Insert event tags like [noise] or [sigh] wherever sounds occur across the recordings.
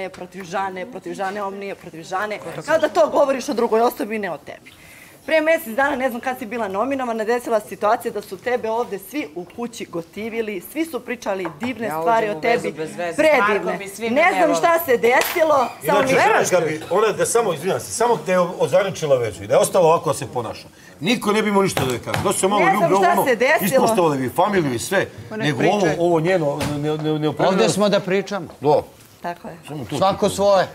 Žane, protiv Žane, protiv Žane Omnije, protiv Žane. Kao da to govoriš o drugoj osobi, ne o tebi. Pre mjesec dana, ne znam kad si bila nominovana, desila situacija da su tebe ovde svi u kući gotivili, svi su pričali divne Ja stvari o tebi, predivne. Ne ne znam šta se desilo, samo mi... Da bi, ona da samo, izvinjam se, samo te je ozarničila vezu i da je ostalo ovako da se ponaša. Niko ne bi imao ništa da je kaže. Da su se malo Ne znam ljubi, ovo šta ono, desilo. ispoštovali bi familiju i sve. ne Nego ovo, ovo njeno, ne, ne, ne Ovdje smo da pričamo. Do, Tako je. Svako svoje.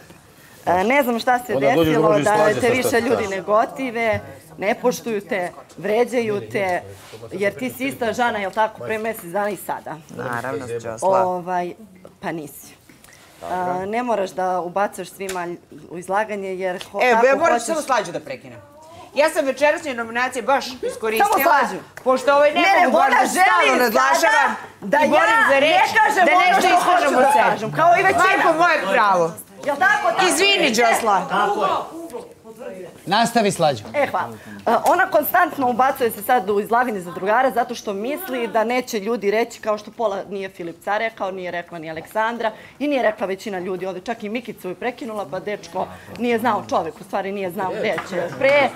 E, Ne znam šta se Onda desilo, da te više ljudi ne gotive, ne poštuju te, vređaju te, jer ti si ista žana, jel tako, pre mjesec dana i sada. Naravno, Đoslav. Ovaj, pa nisi. A, ne moraš da ubacuješ svima u izlaganje, jer ho, E, ja moram hoćeš... samo slađu da prekinem. Ja sam večerašnje nominacije baš iskoristila. Samo Slađu. Pošto ovaj ne, Ne, mogu baš da naglašavam sada da i borim ja za reč, ne kažem da ono nešto što hoću iskažem da od sebe. kažem, kao i većina. Majko, moje pravo. Jel tako? tako? Izvini, Đosla. Nastavi slađu. E, hvala. E, Ona konstantno ubacuje se sad u izlaganje za drugara zato što misli da neće ljudi reći kao što pola nije Filip Car rekao, nije rekla ni Aleksandra i nije rekla većina ljudi ovdje. Čak i Mikicu je prekinula pa dečko nije znao čovjek, u stvari nije znao gdje će pre.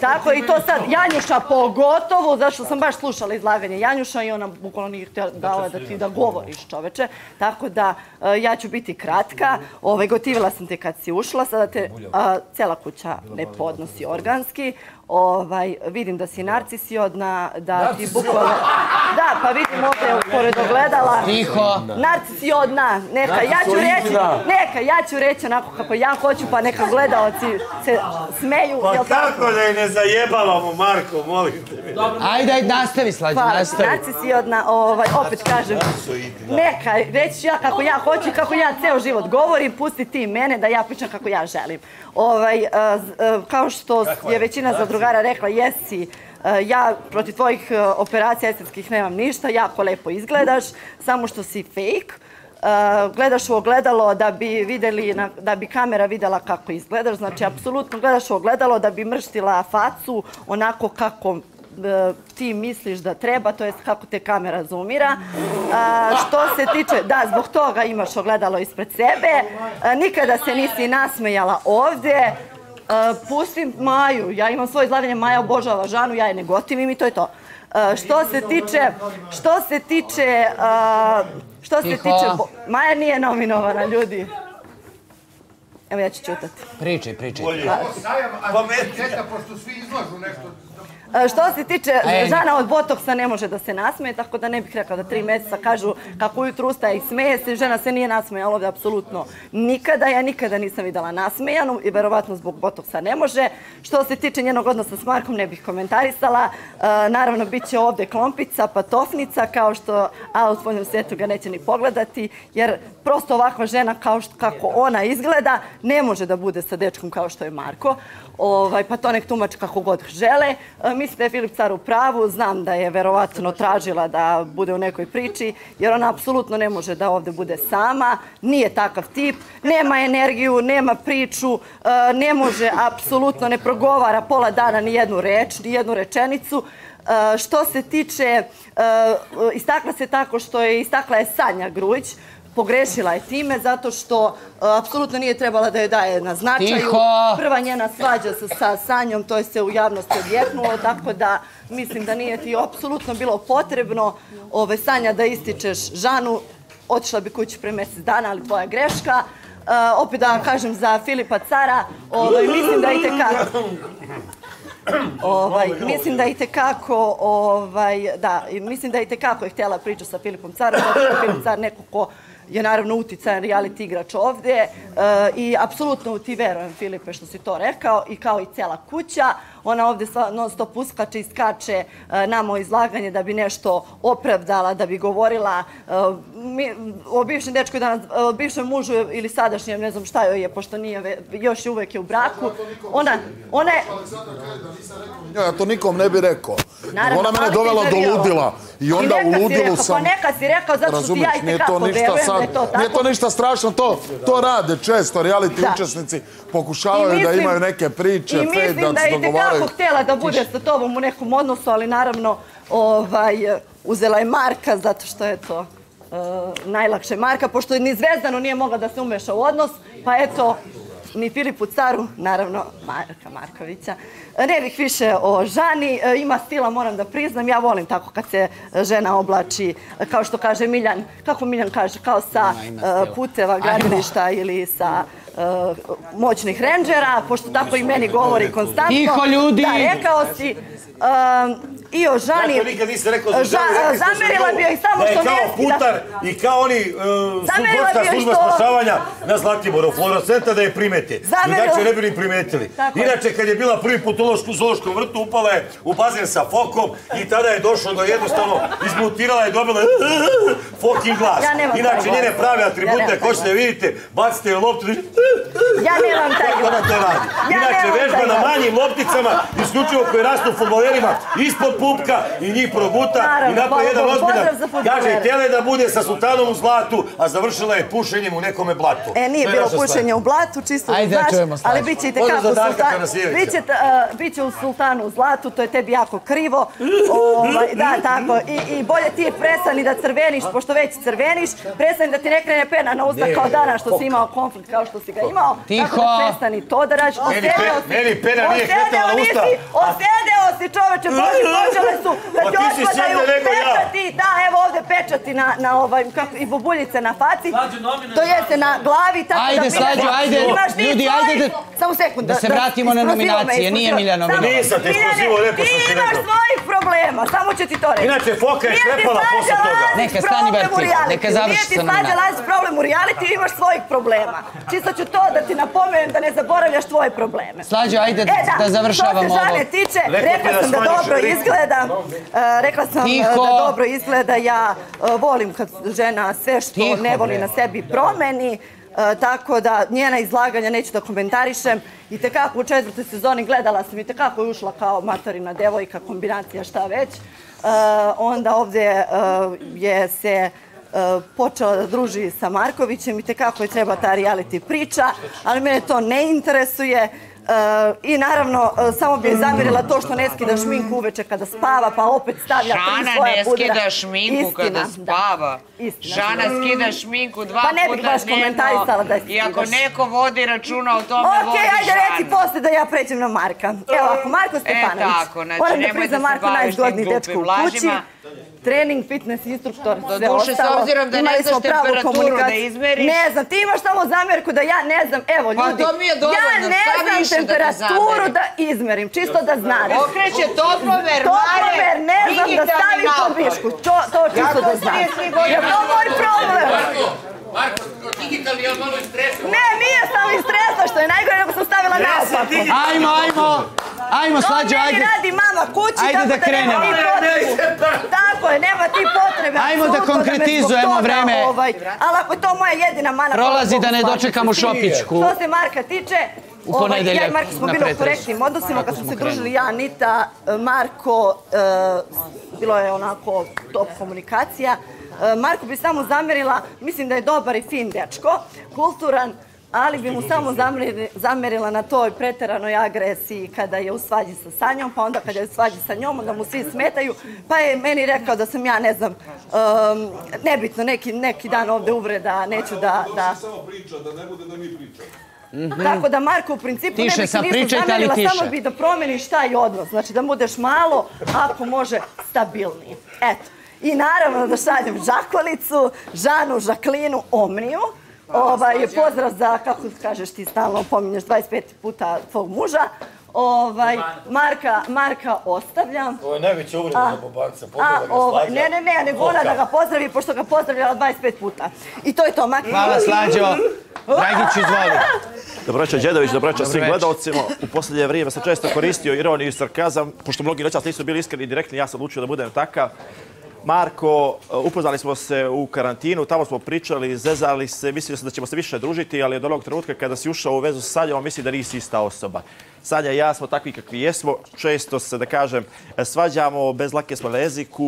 Tako i to sad Janjuša pogotovo, zašto sam baš slušala izlaganje Janjuša i ona bukvalno nije htjela dala da ti da govoriš čoveče. Tako da e, ja ću biti kratka. Ovaj, gotivila sam te kad si ušla, sada te a, cela kuća ne podnosi organski. Ovaj, vidim da si narcisiodna, da ti bukvalno... Da, pa vidim ovdje pored ogledala. Tiho. Narcisiodna, neka, ja ću reći, neka, ja ću reći onako kako ja hoću, pa neka gledalci se smeju, Pa jel tako? kako da je ne zajebavamo, Marko, molim te. Ajde, ajde, nastavi Hvala ti, nastavi. narcisiodna, ovaj, opet kažem, neka, reći ja kako ja hoću i kako ja ceo život govorim, pusti ti mene da ja pričam kako ja želim. Ovaj, z- a, kao što je većina drugara rekla, jesi, eh, ja protiv tvojih eh, operacija estetskih nemam ništa, jako lepo izgledaš, samo što si fake. Uh, gledaš u ogledalo da bi videli, na, da bi kamera videla kako izgledaš, znači apsolutno gledaš u ogledalo da bi mrštila facu onako kako ti misliš da treba, to jest kako te kamera zoomira. A, što se tiče, da, zbog toga imaš ogledalo ispred sebe. A, nikada se nisi nasmejala ovdje. A, pustim Maju, ja imam svoje izlaganje, Maja obožava Žanu, ja je ne gotivim i to je to. A, što se tiče, što se tiče, a, što se Tiho. tiče, Maja nije nominovana, ljudi. Evo ja ću čutati. Pričaj, pričaj. Sajam Pa meni- anketa, pošto svi izlažu nešto. E, Što se tiče Ej. žana od botoksa ne može da se nasmeje, tako da ne bih rekla da tri mjeseca kažu kako ujutru ustaje i smeje se, žena se nije nasmejala ovdje apsolutno nikada. Ja nikada nisam videla nasmejanu i verovatno zbog botoksa ne može. Što se tiče njenog odnosa s Markom ne bih komentarisala. E, naravno, bit će ovdje klompica, patofnica, kao što a u svojom svijetu ga neće ni pogledati, jer prosto ovakva žena kao što, kako ona izgleda ne može da bude sa dečkom kao što je Marko. Ovaj, pa to nek tumač kako god žele. E, Mislim da je Filip Car u pravu, znam da je verovatno tražila da bude u nekoj priči, jer ona apsolutno ne može da ovde bude sama, nije takav tip, nema energiju, nema priču, e, ne može, apsolutno ne progovara pola dana ni jednu reč, ni jednu rečenicu. E, što se tiče, istakla se tako što je istakla je Sanja Grujić, pogrešila je time zato što uh, apsolutno nije trebala da joj daje na značaju. Tiho! Prva njena svađa sa, sa Sanjom, to je se u javnosti odjeknulo, tako da mislim da nije ti apsolutno bilo potrebno ove, Sanja da ističeš Žanu. Otišla bi kući pre mjesec dana, ali tvoja greška. Uh, opet da vam kažem za Filipa Cara, ovaj, mislim da i tekako... Ovaj, mislim da i tekako, ovaj, da, mislim da i tekako je htjela priču sa Filipom Carom, zato što je Filip Car neko ko je naravno uticajan reality igrač ovdje e, i apsolutno ti verujem Filipe što si to rekao i kao i cela kuća. Ona ovdje sva- non stop uskače i skače e, nama o izlaganje da bi nešto opravdala, da bi govorila e, mi, o bivšem dečku i danas, o bivšem mužu ili sadašnjem, ne znam šta joj je, pošto nije, još je uvek je u braku. Ona, ona je, Ja, ja to nikom ne bi rekao. Naravno, Ona mene dovela do ludila. I onda u ludilu rekao, sam... Pa neka si rekao, zato što ti Razumiješ, ja i nije to tekako ništa verujem da sad, je to tako. nije to ništa strašno, to, to rade često, reality Da. učesnici pokušavaju da imaju neke priče, fake, mislim da da se dogovaraju. Tekako htjela da bude sa tobom u nekom odnosu, ali naravno ovaj, uzela je Marka zato što je to najlakše Marka, pošto ni Zvezdano nije mogla da se umeša u odnos, pa eto, ni Filipu Caru, naravno Marka Markovića. Ne bih više o Žani, e, ima stila, moram da priznam, ja volim tako kad se žena oblači, kao što kaže Miljan, kako Miljan kaže, kao sa e, puteva, gradilišta ili sa e, moćnih rendžera, pošto tako i meni govori konstantno. Tiho, ljudi! Da, rekao si. um, I o Žani... To nikad nisam rekao za Ža- ženu, rekli ste Zamerila za bi joj samo da je što kao ne skida- putar i kao oni uh, bi joj služba što- spašavanja na Zlatiboru, fluorescenta da je primete. Zamerila- Inače ne bi ni primetili. Tako je. Inače kad je bila prvi put u Lošku zoološkom vrtu, upala je u bazen sa fokom i tada je došlo do jednostavno, izmutirala je dobila fokin glas. Ja Inače njene prave atribute, taj ćete vidite, bacite joj loptu, Ja nemam taj Kako glas. to radi? Ja Inače, vežba na manjim lopticama, isključivo koji rastu futbolerima, ispod pupka i njih proguta Naravno, i napravi hvala jedan ozbiljan. Kaže, htjela je da bude sa sultanom u zlatu, a završila je pušenjem u nekome blatu. E, nije bilo pušenje u blatu, čisto Ajde, da znaš, čujemo ali bit će i tekako sultan, bit će, uh, bit će u sultanu u zlatu, to je tebi jako krivo. Ovaj, da, tako. I, I bolje ti je prestani da crveniš, pošto već crveniš, prestani da ti ne krene pena na usta kao dana što si imao konflikt kao što si ga imao. Tiho. Tako da prestani to da radiš. Meni Osedeo pe- si- meni pena nije kretala na usta, nisi, Osedeo si čoveče, boži počele su da [laughs] Pa ti ti otpadaju ja. pečati, da, evo ovde pečati na, na ovaj, kako, i bubuljice na faci. To jeste na glavi, tako Ajde, da... ajde, Imaš ti ljudi, ajde da- Samo sekund. da se vratimo na nominacije, nije Samo- nominacija. Nisam te isprozivao, lepo sam ti Ti imaš rekao. svojih problema, samo ću ti to reći. Inače, Foka je ti krepala Slađa posle toga. Neka stani Berti, realitiju. neka završi Nije ti sa Slađa nominacijom. Lazić problem u reality, imaš svojih problema. Čisto ću to da ti napomenem da ne zaboravljaš tvoje probleme. Slađo, ajde E da, da završavamo što se ovo. žene tiče, Rekla ti rekla sam da dobro izgleda. E, rekla sam e, Tiho. da dobro izgleda. Ja e, volim kad žena sve što Tiho, ne voli na sebi promeni. E, tako da njena izlaganja neću da komentarišem. I tekako u četvrtoj sezoni gledala sam i tekako je ušla kao matorina devojka, kombinacija šta već. E, onda ovdje e, je se e, počela da druži sa Markovićem i tekako je treba ta reality priča, ali mene to ne interesuje. E, I naravno, e, samo bi joj zamjerila to što ne skida šminku uveče kada spava, pa opet stavlja tri Žana svoja ne pudra. skida šminku kada spava. Žana skida šminku dva Pa ne bih puta baš komentarisala da je I ako skidaš. neko vodi računa o tome, Ok, vodi ajde reci Žana. posle da ja pređem na Marka. Evo ako, Marko Stefanović. tako, znači, Moram da nemoj priznam da se Marko baviš najzgodniji tim dečko u glupim kući. lažima. Trening, fitness, instruktor, sve Doduše, s ostalo. obzirom da ne znaš temperaturu da izmeriš. Ne znam, ti imaš samo zamjerku da ja ne znam, evo Pa ljudi. mi je Ja ne znam da temperaturu zamerim? da izmerim, čisto da znaš. Okreće toplomer, Toplomer Mare, ne znam da digitalni stavi po višku, to, to čisto da znaš. Je to moj problem? Marko, digitalni je malo stresan. Ne, nije sam iz stresa, što je najgore nego sam stavila naopako. Ajmo, ajmo, ajmo, Slađo, To meni ajde. radi mama kući, Ajde tako da da, krenemo. nema ti potrebe. Tako je, nema ti potrebe. Ajmo da konkretizujemo vreme. Ovaj, ali ako je to moja jedina mana... Prolazi da ne dočekamo šopićku. Što se Marka tiče, U ovaj, ja i Marko smo bili u korektnim odnosima, kad smo se družili ja, Anita, Marko, e, bilo je onako top komunikacija. E, Marko bi samo zamjerila, mislim da je dobar i fin dečko, kulturan, ali bi mu samo zameri- zamerila na toj preteranoj agresiji kada je u svađi sa Sanjom, pa onda kada je u svađi sa njom, onda mu svi smetaju, pa je meni rekao da sam ja, ne znam, um, nebitno, neki, neki dan ovde uvreda, neću da... da... Samo priča, da ne bude da mi pričamo. Tako da Marko u principu Tiše ne bih sam, zamerila, samo bi da promeniš taj odnos. Znači da budeš malo, ako može, stabilniji. Eto. I naravno da šaljem Žakolicu, Žanu, Žaklinu, Omniju. Ovaj, pozdrav za, kako kažeš ti stalno pominješ 25 puta tvog muža. Ovaj, Marka, Marka ostavljam. Ovo je najveća uvreda za Bobanca. A, Pogleda ga ovaj, slađa. ne, ne, ne, nego ona da ga pozdravi, pošto ga pozdravljala 25 puta. I to je to, Maki. Hvala, Slađo. Dragić, izvoli. Dobroveče Đedović, dobroveče svim gledalcima. U posljednje vrijeme sam često koristio ironiju i sarkazam, pošto mnogi noćas nisu bili iskreni i direktni, ja sam odlučio da budem takav. Marko, eh, upoznali smo se u karantinu, tamo smo pričali, zezali se, mislio sam da ćemo se više družiti, ali od onog trenutka kada si ušao u vezu sa Sanjom, mislim da nisi ista osoba. Sanja i ja smo takvi kakvi jesmo, često se, da kažem, eh, svađamo, bez lake smo na jeziku,